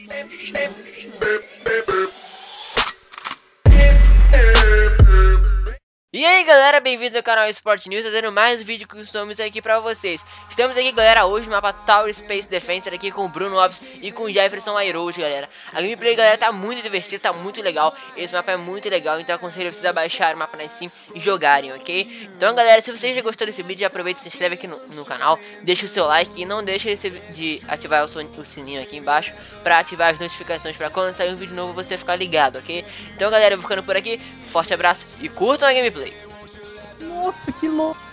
E aí galera, bem-vindos ao canal Sport News, trazendo mais um vídeo que estamos aqui pra vocês Estamos aqui galera, hoje no mapa Tower Space Defense, aqui com o Bruno Lopes e com o Jefferson Airold galera A gameplay galera tá muito divertida, tá muito legal, esse mapa é muito legal Então aconselho vocês a baixar o mapa na Steam e jogarem, ok? Então galera, se você já gostou desse vídeo, aproveita e se inscreve aqui no, no canal Deixa o seu like e não deixe de ativar o, o sininho aqui embaixo Pra ativar as notificações pra quando sair um vídeo novo você ficar ligado, ok? Então galera, eu vou ficando por aqui, forte abraço e curtam a gameplay nossa, que louco.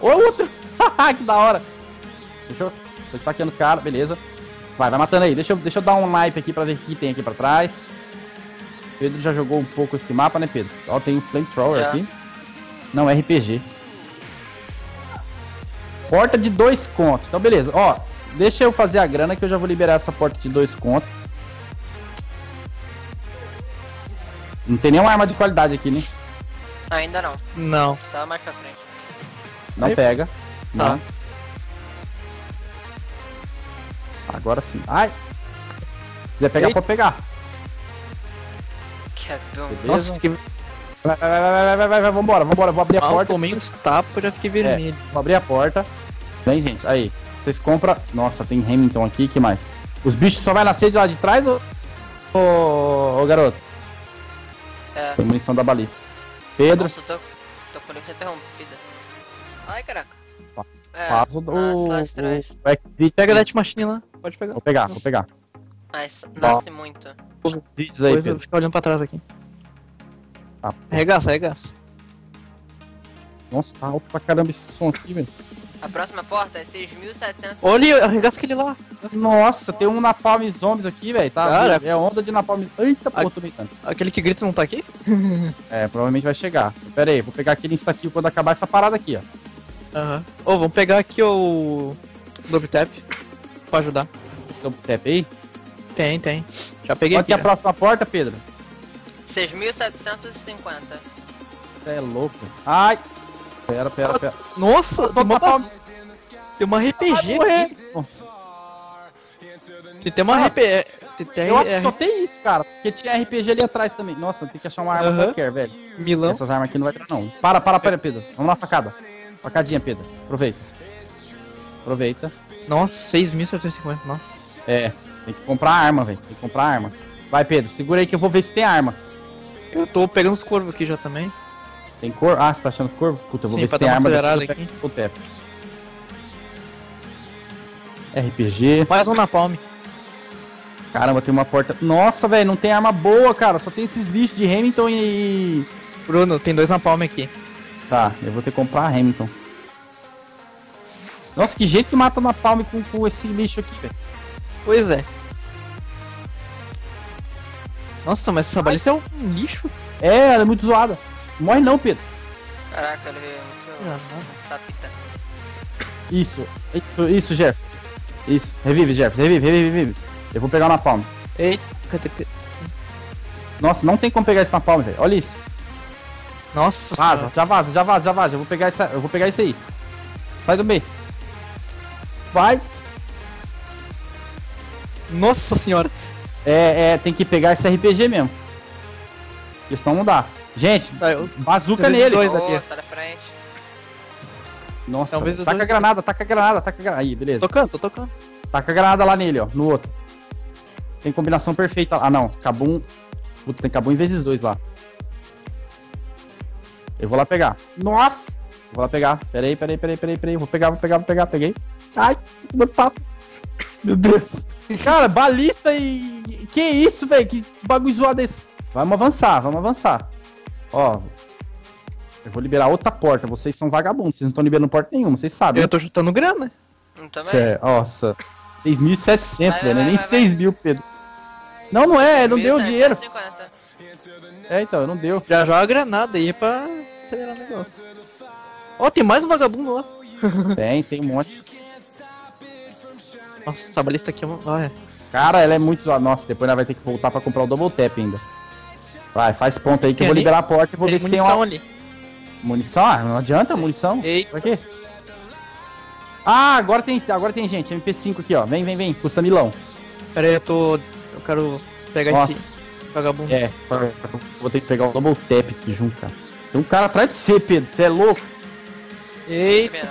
Ô, outro. que da hora. Deixa eu... Tô estaqueando os caras, beleza. Vai, vai matando aí. Deixa eu, deixa eu dar um naipe aqui pra ver o que tem aqui pra trás. Pedro já jogou um pouco esse mapa, né, Pedro? Ó, tem um flamethrower aqui. Não, RPG. Porta de dois contos. Então, beleza. Ó, deixa eu fazer a grana que eu já vou liberar essa porta de dois contos. Não tem nenhuma arma de qualidade aqui, né? Ainda não. Não. Só mais pra frente. Não Aí... pega. Tá. Não. Tá. Agora sim. Ai! Se quiser pegar, Ei. pode pegar. Que é bom. Nossa, que... Vai, vai, vai, vai, vai, vai, vai, vambora, vambora, vou abrir a Mal, porta. tomei uns tapas, já fiquei vermelho. É, vou abrir a porta. Vem, gente, aí. Vocês compram. Nossa, tem Hamilton aqui, que mais? Os bichos só vai nascer de lá de trás ou. Ô, ô garoto? É. Munição da balista. Pedro. Nossa, tô, tô com conexão interrompida. Ai, caraca. É, Faz o, o, o, o Pega a Death Machine lá. Pode pegar. Vou pegar, vou pegar. Mas nasce Ó. muito. Os vídeos aí, Pedro. Fica olhando pra trás aqui. Ah, arregaça, arregaça. Nossa, tá alto pra caramba esse som aqui, velho. A próxima porta é 6.700. Olha, arregaça aquele lá. Nossa, tem um Napalm Zombies aqui, velho. Tá? Cara, é onda de Napalm. Eita, pô, tô brincando. Aquele que grita não tá aqui? é, provavelmente vai chegar. Pera aí, vou pegar aquele insta-kill quando acabar essa parada aqui, ó. Aham. Uhum. Ô, oh, vamos pegar aqui o. Double Tap. Pra ajudar. Double Tap aí? Tem, tem. Já peguei Qual aqui. Qual é a próxima porta, Pedro? 6.750. Você é louco. Ai! Pera, pera, pera. Nossa, tem uma, pra... tem uma RPG aqui. Tem, tem uma RPG. Tem, eu acho que só tem isso, cara. Porque tinha RPG ali atrás também. Nossa, tem que achar uma arma uhum. qualquer, velho. Milão. Essas armas aqui não vai ter, não. Para, para, para, Pedro. Vamos na facada. Facadinha, Pedro. Aproveita. Aproveita. Nossa, 6.750, nossa. É, tem que comprar arma, velho. Tem que comprar arma. Vai, Pedro, segura aí que eu vou ver se tem arma. Eu tô pegando os corvos aqui já também. Tem cor? Ah, você tá achando corvo? Puta, eu vou Sim, ver se tem arma aqui. O. RPG. Mais um na palme. Caramba, tem uma porta. Nossa, velho, não tem arma boa, cara. Só tem esses lixos de Hamilton e. Bruno, tem dois na palme aqui. Tá, eu vou ter que comprar Hamilton. Nossa, que jeito que mata na palme com, com esse lixo aqui, velho. Pois é. Nossa, mas essa balista é um lixo. É, ela é muito zoada. Morre não, Pedro. Caraca, ele muito. Tá. Isso, isso, isso, Jefferson. Isso, revive, Jefferson, revive, revive, revive. Eu vou pegar na palma. Eita? Nossa, não tem como pegar esse na palma, velho. Olha isso. Nossa. Vaza, já vaza, já vaza, já vaza. Eu vou pegar essa, eu vou pegar esse aí. Sai do meio. Vai. Nossa senhora. É, é, tem que pegar esse RPG mesmo. Porque senão não dá. Gente, bazuca nele. Dois aqui. Oh, sai frente. Nossa, Talvez taca a granada, taca a granada, taca a granada. Aí, beleza. Tocando, tô tocando. Taca a granada lá nele, ó, no outro. Tem combinação perfeita. Ah, não. Cabum. Puta, tem cabum em vezes dois lá. Eu vou lá pegar. Nossa! Vou lá pegar. Peraí, peraí, peraí, peraí, peraí. Vou pegar, vou pegar, vou pegar. Peguei. Ai, meu papo. Meu Deus. Cara, balista e. Que isso, velho? Que bagulho zoado desse. Vamos avançar, vamos avançar. Ó, eu vou liberar outra porta. Vocês são vagabundos, vocês não estão liberando porta nenhuma, vocês sabem. Eu tô chutando grana. Também. É, nossa. 6.700, velho. Nem 6 mil, Pedro. Não, não é, não deu dinheiro. É, então, não deu. Já joga a granada aí pra acelerar o negócio. Ó, oh, tem mais um vagabundo lá. Tem, tem um monte. Nossa, essa balista aqui é uma. Ah, é. Cara, ela é muito. Nossa, depois ela vai ter que voltar pra comprar o double tap ainda. Vai, faz ponto aí que tem eu vou ali? liberar a porta e vou tem ver se tem uma. Ali. Munição? Ah, não adianta munição. Eita. Pra quê? Ah, agora tem, agora tem gente. MP5 aqui, ó. Vem, vem, vem. Custa milão. Pera aí, eu tô. Eu quero pegar Nossa. esse vagabundo. É, vou ter que pegar o double tap aqui junto, cara. Tem um cara atrás de você, Pedro. Você é louco. Eita.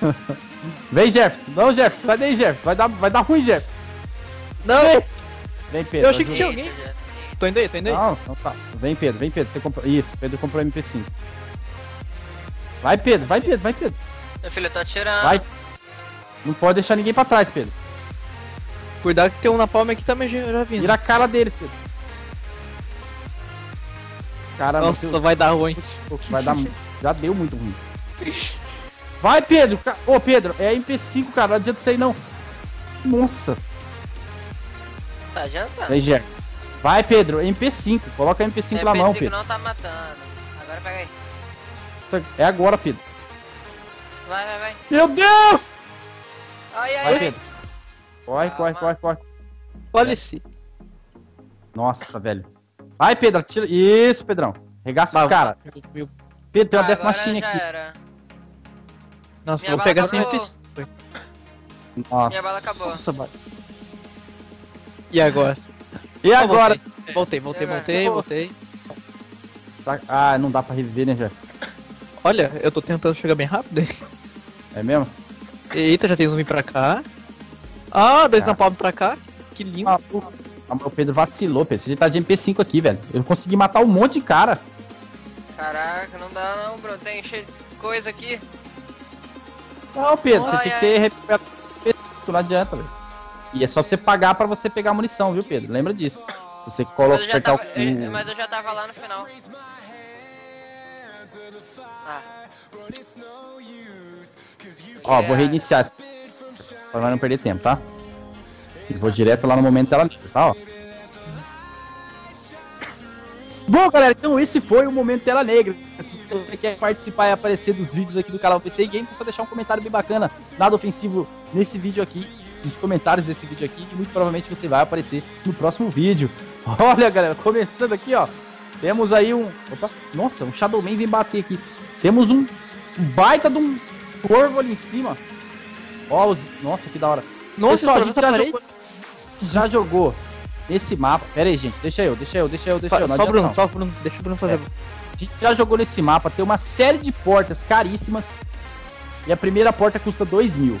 Vem, Jefferson. Não, Jefferson. Sai daí, Jefferson. Vai dar, vai dar ruim, Jefferson. não! Vem, Pedro. Eu achei que tinha alguém. Tô indo aí, tô indo aí. Não, não tá. Vem, Pedro. Vem, Pedro. Você comprou. Isso, Pedro comprou MP5. Vai, Pedro. Vai, Pedro. Vai, Pedro. Meu filho, tô atirando. Vai. Não pode deixar ninguém pra trás, Pedro. Cuidado que tem um na palma aqui também já, já vindo. Vira a cara dele, Pedro. Cara, Nossa, meteu- vai dar ruim. vai dar. Já deu muito ruim. Vai, Pedro. Ô, Pedro, é MP5, cara. Não adianta isso aí, não. Nossa. Tá adiantando. Vem, Jer. Vai, Pedro. MP5. Coloca MP5 na mão, MP5 Pedro. não tá matando. Agora pega aí. É agora, Pedro. Vai, vai, vai. Meu Deus! Ai, ai, Vai, ai. Pedro. Corre, corre, corre, corre. Olha esse. Nossa, velho. Vai, Pedro. Atira. Isso, Pedrão. Regaça os cara. Meu- Pedro, tem uma Ah, Death Machine aqui. era. Nossa, Minha vou pegar sem acabou. MP5. Nossa. Minha bala acabou. Nossa. E agora? E Ah, agora? Voltei, voltei, agora? voltei, voltei. Tá- Ah, não dá pra reviver, né, Jeff? Olha, eu tô tentando chegar bem rápido. É mesmo? Eita, já tem zumbi pra cá. Ah, dois Tá. na palma pra cá. Que lindo. Ah, o ah, Pedro vacilou, Pedro. Você já tá de MP5 aqui, velho. Eu consegui matar um monte de cara. Caraca, não dá não, bro. Tem cheio de coisa aqui. Não, Pedro, Ai, você tinha que ter recuperado MP5, não adianta, velho. E é só você pagar pra você pegar munição, viu, Pedro? Lembra disso. Se você Mas coloca, eu, já apertar tava, o... eu- mas eu já tava lá no final. Ah, Ó, vou reiniciar pra não perder tempo, tá? E vou direto lá no momento dela livre, tá? Ó. Bom, galera, então esse foi o Momento Tela Negra. Se você quer participar e aparecer dos vídeos aqui do canal PC Games, é só deixar um comentário bem bacana, nada ofensivo nesse vídeo aqui, nos comentários desse vídeo aqui, e muito provavelmente você vai aparecer no próximo vídeo. Olha, galera, começando aqui, ó, temos aí um... Opa, nossa, um Shadowman vem bater aqui. Temos um, um baita de um corvo ali em cima. Ó, os... nossa, que da hora. Nossa, Pessoal, a gente já jogou, já jogou nesse mapa. Pera aí, gente, deixa eu, deixa eu, deixa eu, deixa eu. Só Bruno, não. só o Bruno. Deixa o Bruno fazer. A gente já jogou nesse mapa, tem uma série de portas caríssimas. E a primeira porta custa 2 mil.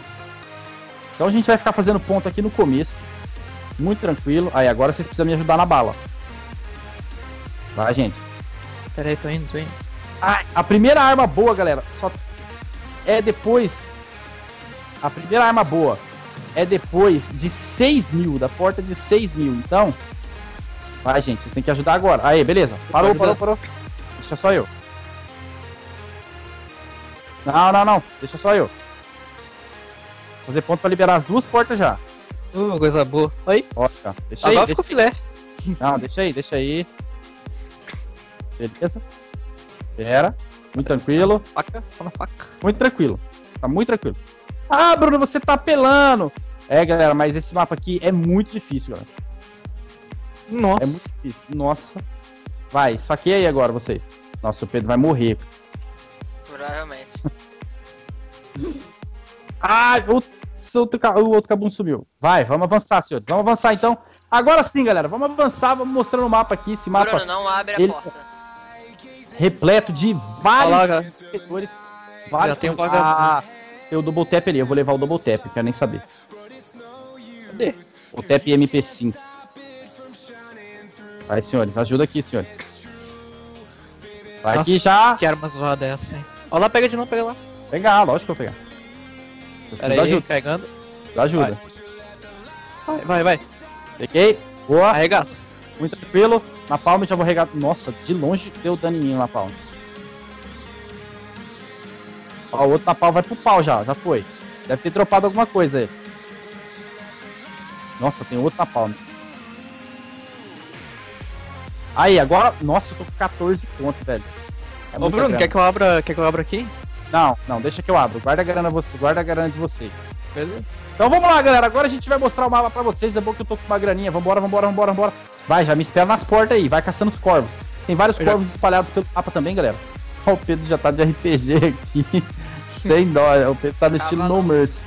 Então a gente vai ficar fazendo ponto aqui no começo. Muito tranquilo. Aí, agora vocês precisam me ajudar na bala. Vai, gente. Pera aí, tô indo, tô indo. Ah, a primeira arma boa, galera, só é depois. A primeira arma boa é depois de 6 mil, da porta de 6 mil. Então, vai, gente, vocês têm que ajudar agora. Aí, beleza. Parou, parou, parou. Deixa só eu. Não, não, não. Deixa só eu. Fazer ponto pra liberar as duas portas já. Uh, coisa boa. Aí, Ó. Deixa aí. agora Deixa... ficou filé. Não, deixa aí, deixa aí. Beleza. Pera. Muito tranquilo. Faca, só na faca. Muito tranquilo. Tá muito tranquilo. Ah, Bruno, você tá apelando. É, galera, mas esse mapa aqui é muito difícil, galera. Nossa. É muito difícil. Nossa. Vai, esfaqueia aí agora, vocês. Nossa, o Pedro vai morrer. provavelmente. Ah, o, esse outro, o outro cabum sumiu. Vai, vamos avançar, senhores. Vamos avançar, então. Agora sim, galera. Vamos avançar, vamos mostrando o mapa aqui. Esse mapa Bruno, não abre a ele- porta. Repleto de vários setores. Vários... tem um ah, tem o double tap ali. Eu vou levar o double tap, quero nem saber. Cadê? O tap MP5. Vai, senhores. Ajuda aqui, senhores. Vai Nossa, aqui já. Que arma zoada é essa, hein? Olha lá, pega de novo, pega lá. Pegar, lógico que eu vou pegar. Pera aí, ajuda. carregando. Da ajuda. Vai, vai, vai. Peguei. Boa. Arregaça. Muito tranquilo. Na palma já vou regar. Nossa, de longe deu dano em mim na palma. Ó, o outro na palma vai pro pau já, já foi. Deve ter dropado alguma coisa aí. Nossa, tem outro na palma. Aí, agora. Nossa, eu tô com 14 pontos, velho. É Ô, Bruno, grana. quer que eu abra, quer que eu abra aqui? Não, não, deixa que eu abro. Guarda a grana você, guarda a grana de você. Beleza. Então vamos lá, galera. Agora a gente vai mostrar o mapa pra vocês. É bom que eu tô com uma graninha. Vambora, vambora, vambora, vambora. Vai, já me espera nas portas aí. Vai caçando os corvos. Tem vários Eu já- corvos espalhados pelo mapa também, galera. Ó, o Pedro já tá de RPG aqui. Sem dó, o Pedro tá no estilo Cavalo. No Mercy.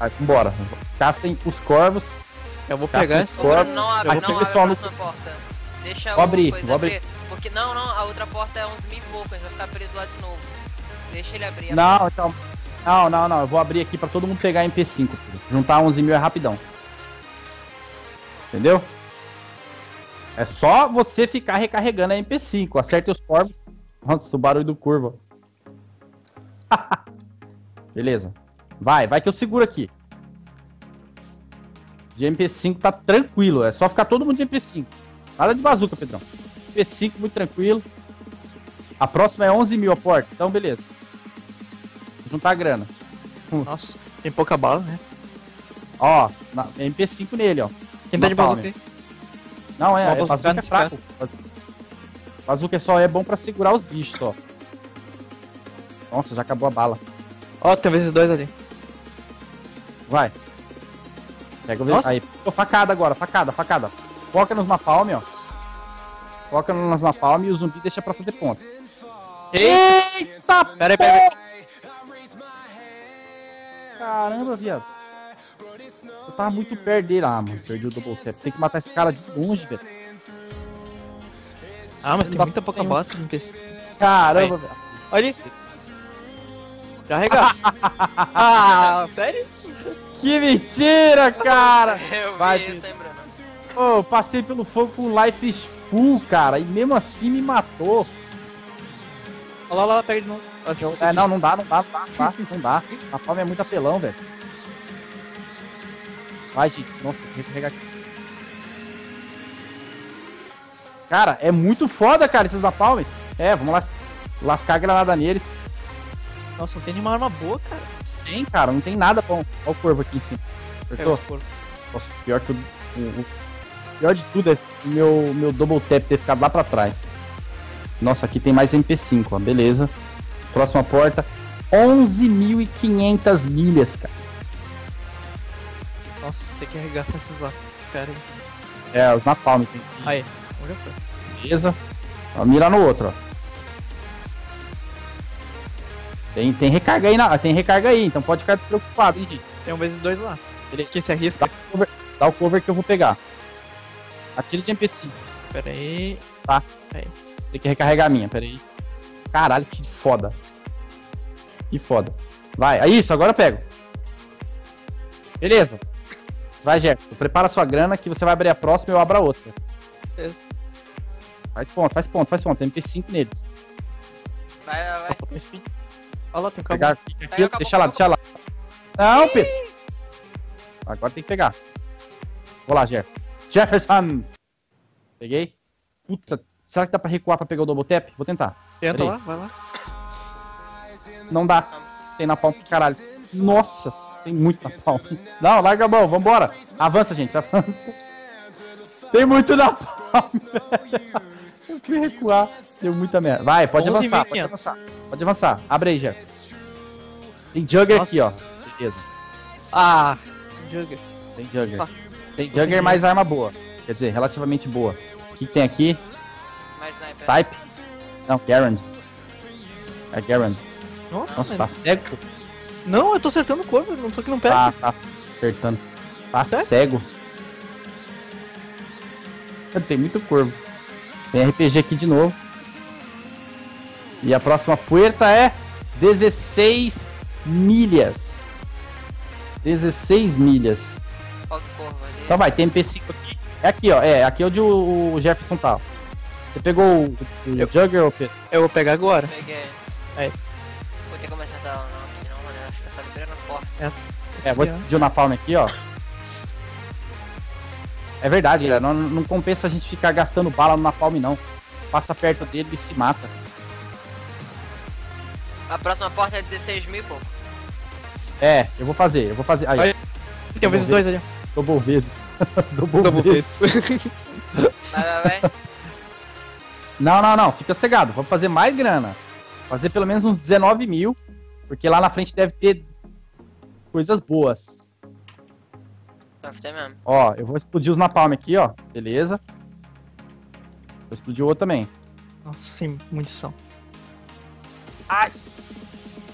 Aí, vambora. Castem os corvos. Eu vou Caça pegar esse esse. Ô, Bruno, corvo. não Eu abre, vou não pegar abre a no- porta. Deixa Vou abrir, coisa vou abrir. Porque não, não, a outra porta é 11 mil e pouco, a gente vai ficar preso lá de novo. Deixa ele abrir Não, então. Não, não, não. Eu vou abrir aqui pra todo mundo pegar MP5. filho. Juntar 11 mil é rapidão. Entendeu? É só você ficar recarregando a MP5. Acerte os corvos. Nossa, o barulho do curvo. Beleza. Vai, vai que eu seguro aqui. De MP5 tá tranquilo. É só ficar todo mundo de MP5. Nada de bazuca, Pedrão. MP5 muito tranquilo. A próxima é 11 mil a porta. Então, beleza. Juntar a grana. Nossa, tem pouca bala, né? Ó, na, MP5 nele, ó. Quem tá de bazuca aí? Não, é, Uma é bazuca é fraco. Bazu- Bazuca só é bom pra segurar os bichos, só. Nossa, já acabou a bala. Ó, tem esses dois ali. Vai. Pega o. Aí, Pô, facada agora, facada, facada. Foca nos napalm, ó. Foca nos napalm e o zumbi deixa pra fazer ponta. Eita! Pera aí, pera aí. Caramba, viado. Eu tava muito perto dele. Ah, mano, perdi o double tap. Tem que matar esse cara de longe, velho. Ah, mas tem muita pouca bala no PC. Caramba, velho. Olha ali. Já arregaça. ah, sério? Que mentira, cara! Eu vi Vai, isso, hein, Bruno? Ô, passei pelo fogo com life is full, cara, e mesmo assim me matou. Olha lá, lá, lá, pega de novo. É, não, não dá, não dá, não dá, não dá, não dá. A palma é muito apelão, velho. Vai, gente, nossa, tem que pegar aqui. Cara, é muito foda, cara, esses da palma. É, vamos las lascar a granada neles. Nossa, não tem nenhuma arma boa, cara. Tem, cara, não tem nada bom. Olha o corvo aqui em cima. Acertou? Nossa, pior que o, o, pior de tudo é o meu, meu double tap ter ficado lá pra trás. Nossa, aqui tem mais MP5, ó. Beleza. Próxima porta. 11.500 milhas, cara. Nossa, tem que arregaçar esses lá. Esse cara aí. É, os napalm. Tem Aí, onde foi? Beleza. Ó, mira no outro, ó. Tem, tem recarga aí, na, tem recarga aí, então pode ficar despreocupado, hein, gente. Tem um vezes dois lá. Ele que se arrisca. Dá o cover que eu vou pegar. Atire de MP5. Pera aí. Tem que recarregar a minha, peraí. Caralho, que foda. Que foda. Vai, é isso, agora eu pego. Beleza. Vai, Jefferson. Prepara sua grana que você vai abrir a próxima e eu abro a outra. Beleza. Faz ponto, faz ponto, faz ponto. Tem MP5 neles. Vai, vai, vai. Olha lá, tem um cabo. Pegar, fica aqui, Pega, deixa lá, acabou, deixa lá. Não, Pedro. Agora tem que pegar. Vou lá, Jefferson. Jefferson! Peguei. Puta, será que dá pra recuar pra pegar o double tap? Vou tentar. Tenta lá, vai lá. Não dá. Tem na palma caralho. Nossa, tem muito na palma. Não, larga a mão, vambora. Avança, gente, avança. Tem muito na palma. Eu fui recuar. Deu muita merda. Vai, pode 11.500. avançar, pode avançar. Pode avançar. Abre aí, Jeff. Tem Jugger aqui, ó. Nossa. Beleza. Ah, Jugger. Tem Jugger. Nossa. Tem Jugger mais arma boa. Quer dizer, relativamente boa. O que que tem aqui? Type? Não, Garand. É Garand. Nossa, Nossa, mano. tá cego? Não, eu tô acertando o corpo, não tô que não pega. Tá, tá apertando. Tá Sério? cego. Tem muito corvo. Tem RPG aqui de novo. E a próxima puerta é 16 milhas. 16 milhas. Falta o corvo ali. Então vai, tem MP5 aqui. É aqui, ó. É, aqui é onde o Jefferson tá. Você pegou o, o Eu- Jugger ou Pedro? Eu vou pegar agora. Peguei. Aí. Vou ter como acertar ela não, aqui não, mano. Acho que é só liberando a porta. Essa. É, vou pedir o Napalm aqui, ó. É verdade, galera. Não, não compensa a gente ficar gastando bala no Napalm, não. Passa perto dele e se mata. A próxima porta é 16 mil e pouco. É, eu vou fazer, eu vou fazer. Aí, Aí. Tem um vezes dois ali. double vezes. double, Double vezes. Vai, vai, vai. Não, não, não. Fica cegado. Vamos fazer mais grana. Fazer pelo menos uns 19 mil. Porque lá na frente deve ter coisas boas. Deve ter mesmo. Ó, eu vou explodir os Napalm aqui, ó. Beleza. Vou explodir o outro também. Nossa, sem munição.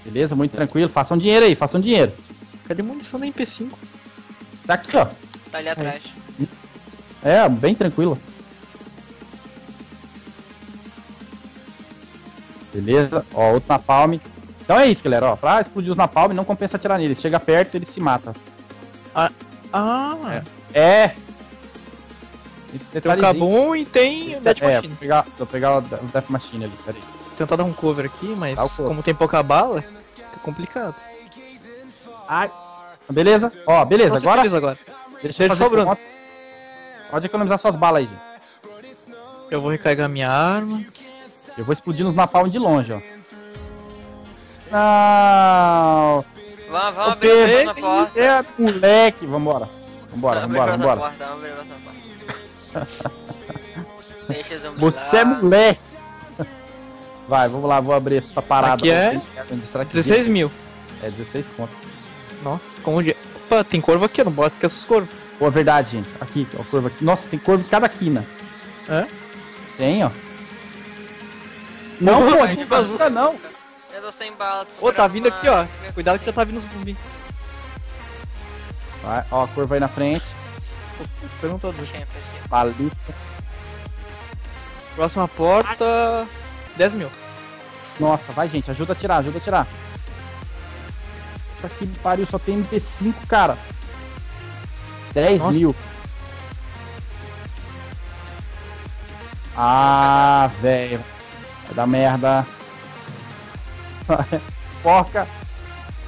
Beleza, muito tranquilo. Façam dinheiro aí, façam dinheiro. Cadê munição da MP5? Tá aqui, ó. Tá ali atrás. É, bem tranquilo. Beleza, ó, outro napalm. Então é isso, galera, ó. Pra explodir os napalm, não compensa atirar nele. Chega perto, ele se mata. Ah, É. Esse tem o. Kabum e tem o Death É, Machine. vou pegar, vou pegar o De- o Death Machine ali, peraí. Vou tentar dar um cover aqui, mas o cover. como tem pouca bala, fica complicado. Ai. Beleza? Ó, beleza, agora. agora. Deixa fazer sobrando. conta. Pode economizar suas balas aí, gente. Eu vou recarregar minha arma. Eu vou explodir nos napalm de longe, ó. Não! Vamos, vamos abrir a porta. É, moleque! Vambora. Vambora, Vamos vambora, vambora. porta, vamos abrir a próxima porta. Deixa o zumbi Você é moleque! Vai, vamos lá, vou abrir essa parada. Aqui é Será que 16 mil. É 16 conto. Nossa, como de... Opa, tem corvo aqui, não bota esqueça os corvos. Pô, é verdade, gente. Aqui, ó, curva aqui. Nossa, tem curva em cada quina. É? Tem, ó. Não, pô, de de bazuca não. Eu tô sem bala. tô Ô, tá vindo aqui, ó. Cuidado que já tá vindo os zumbi. Vai, ó, a curva aí na frente. Pergunta do Achei, apareceu. Palito. Próxima porta. 10 mil. Nossa, vai, gente. Ajuda a tirar, ajuda a tirar. Isso aqui me pariu, só tem MP5, cara. 10 Nossa. mil. Ah, velho. Vai dar merda. Porca.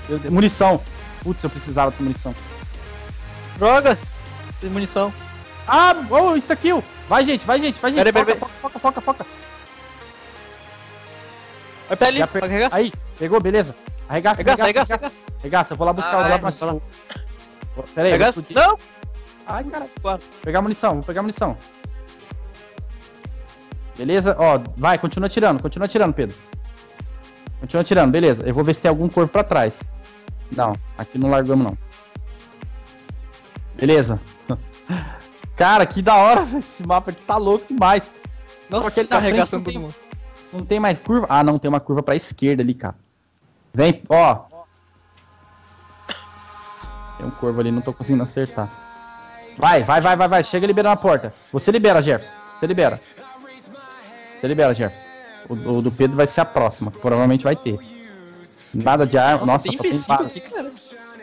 Meu Deus, Munição. Putz, eu precisava dessa munição. Droga! Tem munição. Ah, oh, insta kill. Vai, gente, vai, gente, vai, gente. Pera foca, foca, foca, foca, foca. Vai pra ali, per-. Aí, pegou, beleza. Arregaça, Arregaça, arregaça, arregaça, arregaça. eu vou lá buscar Ah, vai, lá pra lá. Pera aí, Arregaça. Não! Ai, caralho. Pegar munição, vou pegar munição. Beleza? Ó, vai, continua tirando, continua tirando, Pedro. Continua tirando, beleza. Eu vou ver se tem algum corpo pra trás. Não, aqui não largamos não. Beleza. Cara, que da hora. Esse mapa aqui tá louco demais. Nossa, aquele tá da frente arregaçando não tem- todo mundo. Não tem mais curva? Ah, não, tem uma curva pra esquerda ali, cara. Vem, ó. Tem um corvo ali, não tô conseguindo acertar. Vai, vai, vai, vai, vai. Chega liberando a porta. Você libera, Jefferson. Você libera. Você libera, Jefferson. O, o do Pedro vai ser a próxima, que provavelmente vai ter. Nada de arma. Nossa, tem só tem MP5 balas. aqui, cara.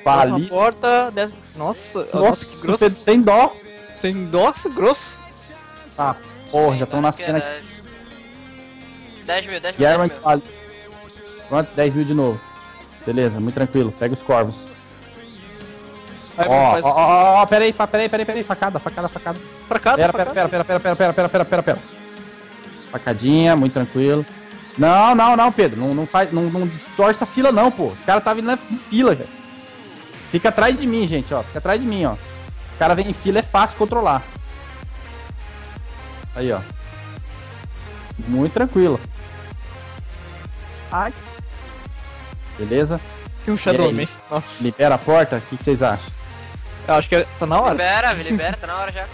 Próxima Balista. porta, 10... Nossa, Nossa, nossa, que grosso. Pedro sem dó. Sem nossa, grosso. Ah, porra, já estão é nascendo aqui. 10 mil, 10 Que mil. arma 10 de mil. balista. Pronto, 10 mil de novo. Beleza, muito tranquilo. Pega os corvos. Ó, ó, ó, ó, peraí, peraí, peraí, peraí, facada, facada, facada. pra cá, Pera, cá. pera, pera, pera, pera, pera, pera, pera, pera, pera, pera. Facadinha, muito tranquilo. Não, não, não, Pedro, não, não faz, não, não distorce a fila não, pô. Os caras tá vindo na em fila, velho. Fica atrás de mim, gente, ó, fica atrás de mim, ó. O cara vem em fila, é fácil controlar. Aí, ó. Muito tranquilo. Ai. Beleza? Tem um Shadow E aí? Nossa, Libera a porta, o que, que vocês acham? eu acho que é- tá na hora. Libera, libera, tá na hora já.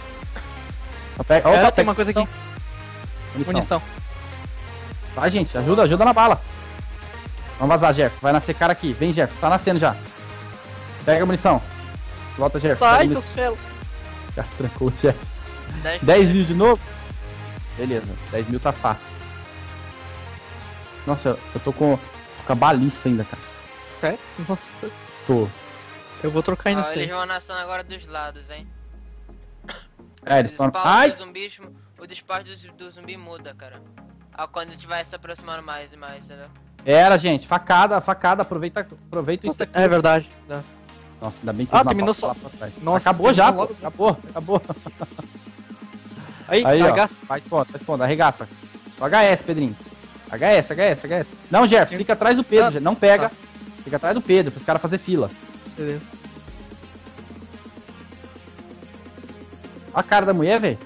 Pega, Pera, opa, tem pega uma coisa aqui. Munição. Munição. Vai, gente, ajuda, ajuda na bala. Vamos vazar, Jefferson. Vai nascer cara aqui. Vem, Jefferson. Tá nascendo já. Pega a munição. Volta, Jefferson. Sai, seus felos. Cara, trancou o Jefferson. 10 10 mil de novo? Beleza, 10 mil tá fácil. Nossa, eu- tô com, com a balista ainda, cara. Sério? Nossa. Tô. Eu vou trocar Ó, nessa eles vão nascendo agora dos lados, hein. É, eles estão. Ai! dos zumbis, o disparo do, do zumbi muda, cara. Ah, quando a gente vai se aproximando mais e mais, entendeu? Era, gente. Facada, facada. Aproveita, aproveita isso aqui. É verdade. Dá. Nossa, ainda bem que Ah, terminou só-. Nossa, acabou já, pô. logo. Acabou, acabou. Aí, Aí, ó. arregaça. Faz ponto, faz ponto. Arregaça. Só HS, Pedrinho. HS, HS, HS. Não, Jefferson, fica atrás do Pedro. Ah. Não pega. tá. Fica atrás do Pedro, pros caras fazer fila. Beleza. Olha a cara da mulher, velho.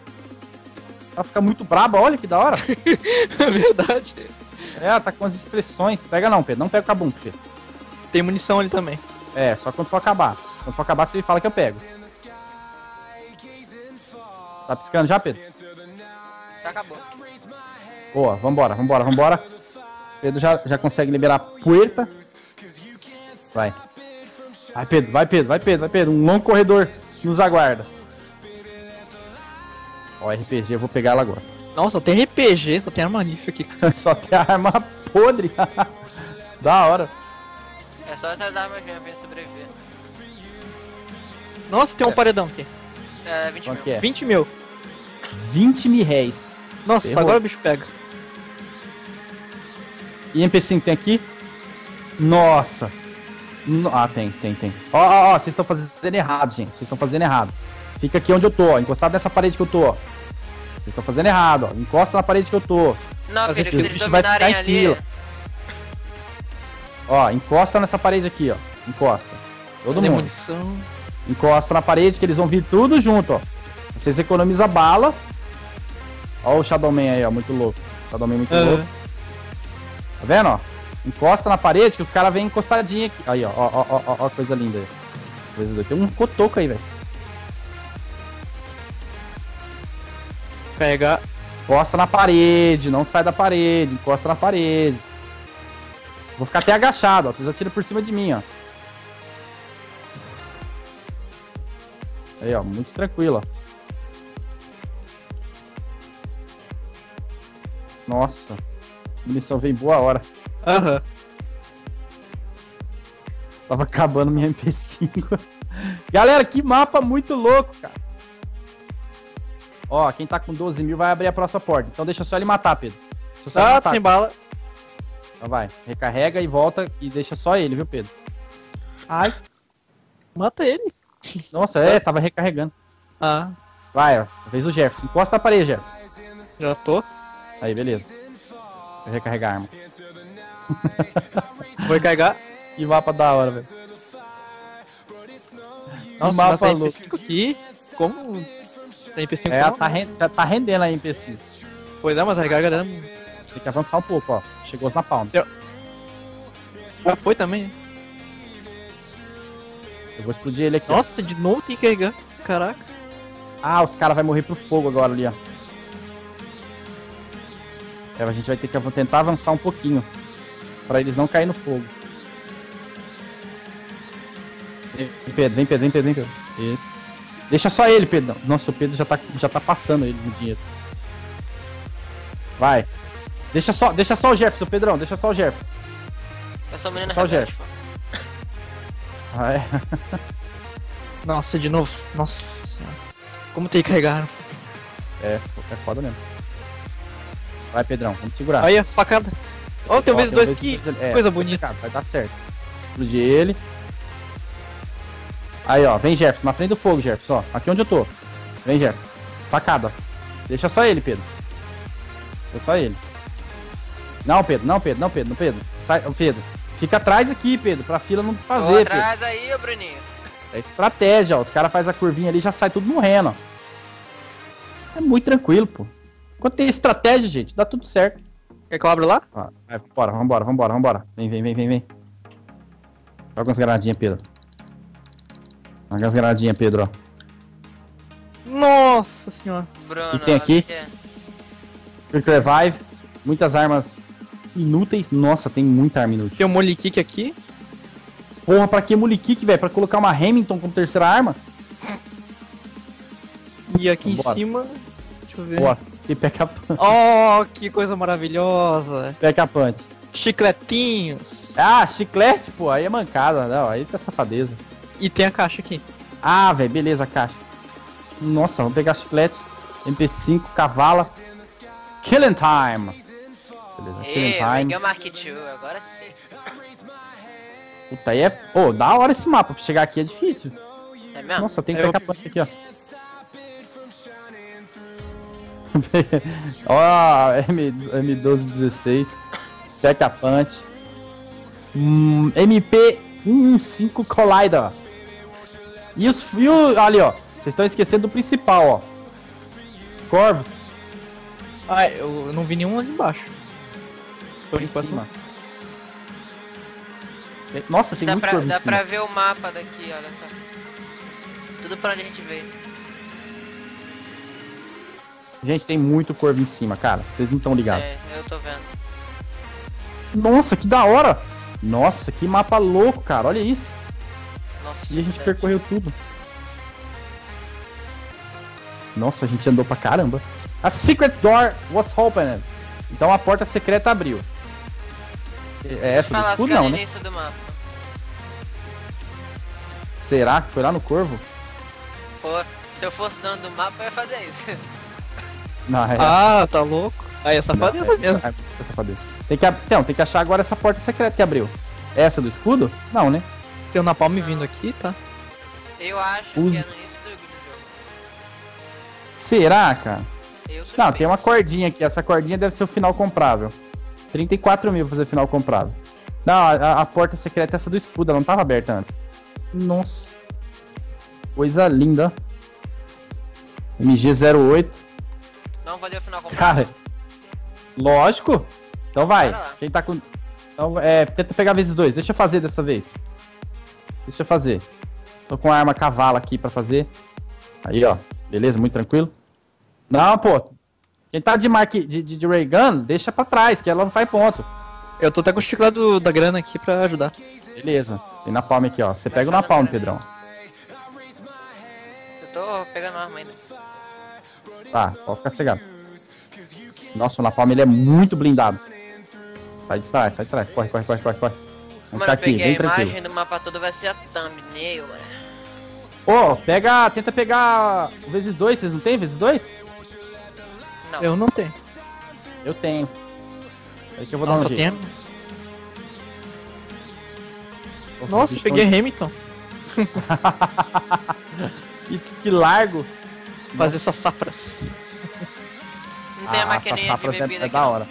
Ela fica muito braba, olha que da hora. É verdade. é, ela tá com as expressões. Pega não, Pedro. Não pega o cabum, Pedro. Tem munição ali também. É, só quando for acabar. Quando for acabar, você fala que eu pego. Tá piscando já, Pedro? Já acabou. Boa, vambora, vambora, vambora. Pedro já, já consegue liberar a puerta. Vai. Vai, Pedro, vai, Pedro, vai, Pedro, vai, Pedro. Um longo corredor nos aguarda. Ó, RPG, eu vou pegar ela agora. Nossa, só tem RPG, só tem arma nível aqui. Só tem arma podre. da hora. É só essas armas mesmo pra gente sobreviver. Nossa, tem um paredão aqui. É, 20 Quanto mil. é? 20 mil. 20 mil réis. Nossa, Ferrou. agora o bicho pega. E MP5 tem aqui? Nossa. No- Ah, tem, tem, tem. Ó, ó, ó, vocês estão fazendo errado, gente. Vocês estão fazendo errado. Fica aqui onde eu tô, ó. Encostado nessa parede que eu tô, ó. Vocês estão fazendo errado, ó. Encosta na parede que eu tô. Não, filho, que eles vai dominarem ficar em ali. fila. Ó, encosta nessa parede aqui, ó. Encosta. Todo Cadê mundo. munição? Encosta na parede que eles vão vir tudo junto, ó. Vocês economizam bala. Ó o Shadowman aí, ó. Muito louco. Shadowman muito louco. Aham. Tá vendo, ó? Encosta na parede que os caras vêm encostadinho aqui. Aí, ó, ó, ó, ó, ó, ó, coisa linda aí. Tem um cotoco aí, velho. Pegar. Encosta na parede, não sai da parede, encosta na parede. Vou ficar até agachado, ó. Vocês atiram por cima de mim, ó. Aí, ó, muito tranquilo, ó. Nossa. A munição veio boa hora. Aham. Tava acabando minha MP5. Galera, que mapa muito louco, cara. Ó, quem tá com 12 mil vai abrir a próxima porta. Então deixa só ele matar, Pedro. Deixa só Ah, matar. sem bala. Então vai, recarrega e volta e deixa só ele, viu, Pedro? Ai, Mata ele. nossa, é, tava recarregando. Ah, Vai, ó, fez o Jefferson. Encosta na parede, Jefferson. já tô. Aí, beleza. Vou recarregar a arma. Vou carregar. Que mapa da hora, velho. Nossa, mapa mas a louco. MP5 aqui, como... A MP5 É, tá, ren- tá- tá rendendo a MP5. Pois é, mas a recarga dela Tem que avançar um pouco, ó. Chegou na palma. já foi também. Eu vou explodir ele aqui. ó. Nossa, de novo tem que carregar. Caraca. Ah, os caras vão morrer pro fogo agora ali, ó. É, a gente vai ter que av- tentar avançar um pouquinho. Pra eles não caírem no fogo. Vem, Pedro, vem, Pedro, vem, Pedro, vem, Pedro. Isso. Deixa só ele, Pedro. Nossa, o Pedro já tá, já tá passando ele no dinheiro. Vai. Deixa só, deixa só o Jefferson, Pedrão. Deixa só o Jefferson. Eu sou menino Só o pô. Ah, é. Nossa, de novo. Nossa senhora. Como tem que carregar? É, é foda mesmo. Vai, Pedrão, vamos segurar. Aí, facada. Ó, tem um vezes um dois ali. É, coisa bonita. vai dar certo. Explodir ele. Aí, ó, vem Jefferson, na frente do fogo, Jefferson, ó. Aqui onde eu tô. Vem, Jefferson. Facada. Deixa só ele, Pedro. Deixa só ele. Não, Pedro, não, Pedro, não, Pedro, não, Pedro. Sai, ô, Pedro. Fica atrás aqui, Pedro, pra fila não Tô desfazer, Pedro. atrás aí, ô Bruninho. É estratégia, ó. Os caras fazem a curvinha ali e já sai tudo morrendo, ó. É muito tranquilo, pô. Quando tem estratégia, gente, dá tudo certo. Quer que eu abra lá? Ó, vai, bora, vambora, vambora, vambora. Vem, vem, vem, vem, vem. Joga umas granadinhas, Pedro. Joga umas granadinhas, Pedro, ó. Nossa senhora. Bruno, que tem aqui? que é? Quick Revive. Muitas armas inúteis. Nossa, tem muita arma inútil. Tem um molly kick aqui. Porra, pra que Mulikik, velho? Pra colocar uma Hamilton como terceira arma? E aqui em Vambora. cima. Deixa eu ver. Boa. E P.K. Punch. Oh, que coisa maravilhosa. P.K. Punch. Chicletinhos. Ah, chiclete, pô. Aí é mancada. Não, aí tá safadeza. E tem a caixa aqui. Ah, velho, beleza, a caixa. Nossa, vamos pegar chiclete. MP5, cavala. Killing time. Beleza, killing Ei, eu time. peguei o Mark II, agora sim. Puta, aí é. Pô, da hora esse mapa. Pra chegar aqui é difícil. É mesmo? Nossa, tem que Eu- pegar punch aqui, ó. ó, M, M1216. Peca Punch. Hum, MP15 Collider. E os. E o, ali, ó. Vocês estão esquecendo do principal, ó. Corvo. Ah, eu não vi nenhum ali embaixo. Por em enquanto. cima. Nossa, tem Dá, muito pra, corvo em dá cima. pra ver o mapa daqui, olha só. Tudo pra onde a gente veio. Gente, tem muito corvo em cima, cara. Vocês não estão ligados. É, eu tô vendo. Nossa, que da hora! Nossa, que mapa louco, cara. Olha isso. Nossa, E a gente verdade. percorreu tudo. Nossa, a gente andou pra caramba. A secret door was opened. Então a porta secreta abriu. É essa do escudo não, no né? início do mapa. Será que foi lá no corvo? Pô, se eu fosse dono do mapa, eu ia fazer isso. Não, é. Ah, tá louco. Aí é safadeza Não, mesmo. é- é safadeza. Tem que, ab- então, tem que achar agora essa porta secreta que abriu. Essa do escudo? Não, né? Tem o Napalm vindo aqui, tá? Eu acho que é no início do, jogo. Será, cara? Eu Não, tem uma cordinha aqui. Essa cordinha deve ser o final comprável. 34 mil pra fazer final comprável. Não, a, a- porta secreta é essa do escudo, ela não tava aberta antes. Nossa. Coisa linda. MG08. Não fazer o final completo. Cara, lógico. Então vai. Quem tá com. Então, é, tenta pegar vezes dois. Deixa eu fazer dessa vez. Deixa eu fazer. Tô com a arma cavalo aqui pra fazer. Aí, ó. Beleza, muito tranquilo. Não, pô. Quem tá de mark de, de, de ray gun, deixa pra trás, que ela não faz ponto. Eu tô até com o chiclado da grana aqui pra ajudar. Beleza. Tem na palma aqui, ó. Você pega o na palma, Pedrão. Eu tô pegando arma ainda. Tá, pode ficar cegado. Nossa, o Napalm ele é muito blindado. Sai de trás, sai de trás. Corre, corre, corre, corre, corre. Mano, eu aqui, peguei a tranquilo. imagem do mapa todo, vai ser a thumbnail, mano. Ô, pega. Tenta pegar o vezes dois, vocês não tem vezes dois? Não. Eu não tenho. Eu tenho. Aí que eu vou dar Nossa, um jeito. tem. os Nossa, bichos peguei Hamilton. tão- Que, largo. Fazer essas safras. Não tem a Ah, maquininha essa de é- bebida é aqui. da não. hora.